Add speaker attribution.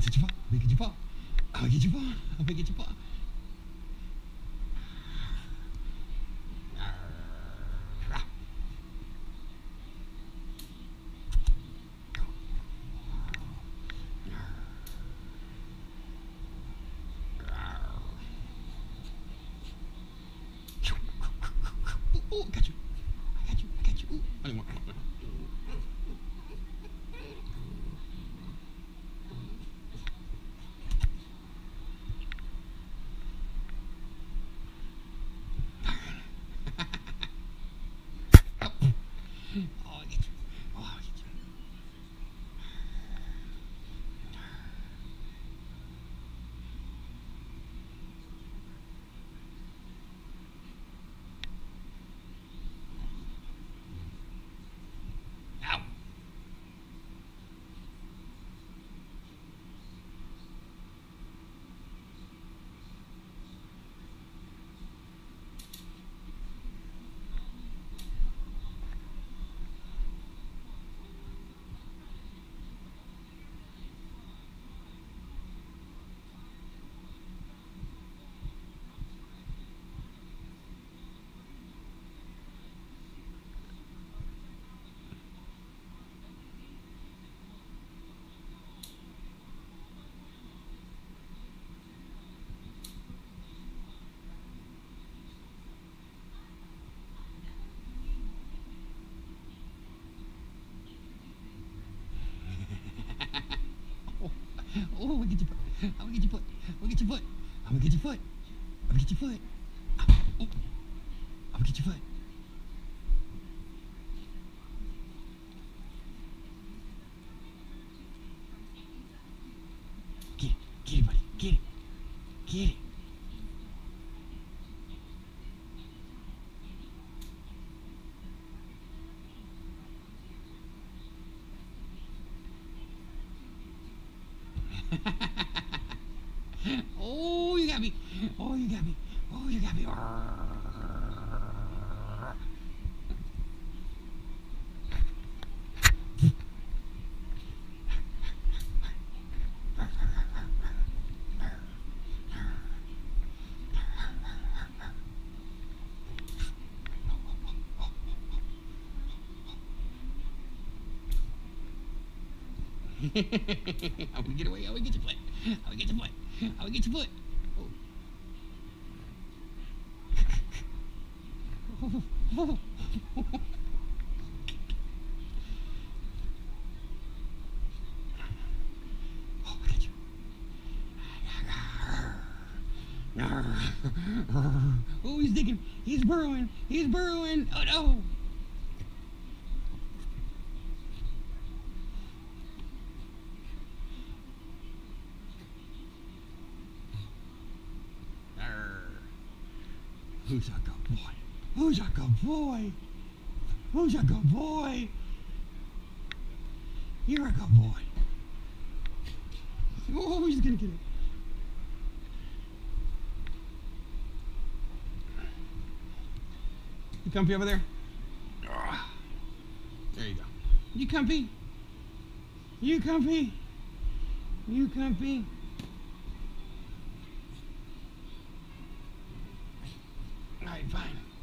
Speaker 1: get your paw. I'm gonna get your paw. I'm gonna get your paw. I'm gonna get your paw. Oh, I got you. I got you. I got you. Ooh, I didn't want. Oh, I get you. Oh, I get you. Ow. Oh, we get your foot. I'm gonna get your foot. I'm gonna get your foot. I'm gonna get your foot. I'm gonna get your foot. I'm gonna get your foot. Get it, buddy. Get it. Get it. Oh, you got me. Oh, you got me. Oh, you got me. I'm gonna get away. I'm gonna get your foot. I'm gonna get your foot. I'm gonna get your foot. Oh. Oh, oh. oh, I got you. Oh, he's digging. He's burrowing. He's burrowing. Oh no. Who's a good boy? Who's a good boy? Who's a good boy? You're a good boy. Oh, he's gonna get it. You comfy over there? Ah, There you go. You comfy? You comfy? You comfy? fine.